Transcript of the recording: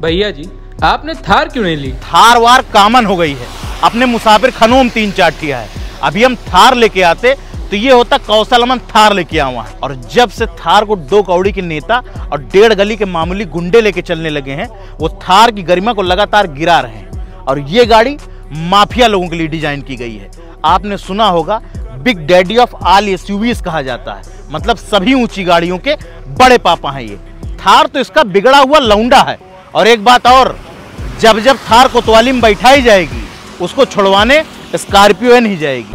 भैया जी, आपने थार क्यों नहीं ली? थार वार कामन हो गई है। अपने मुसाफिर खनों में तीन चार किया है। अभी हम थार लेके आते तो ये होता कौशल अमन थार लेके आवा। है और जब से थार को दो कौड़ी के नेता और डेढ़ गली के मामूली गुंडे लेके चलने लगे हैं, वो थार की गरिमा को लगातार गिरा रहे हैं। और ये गाड़ी माफिया लोगों के लिए डिज़ाइन की गई है। आपने सुना होगा, बिग डैडी ऑफ़ ऑल एस कहा जाता है। मतलब सभी ऊँची गाड़ियों के बड़े पापा हैं ये। थार तो इसका बिगड़ा हुआ लौंडा है। और एक बात और, जब जब थार कोतवाली में बैठाई जाएगी, उसको छुड़वाने स्कॉर्पियो नहीं जाएगी।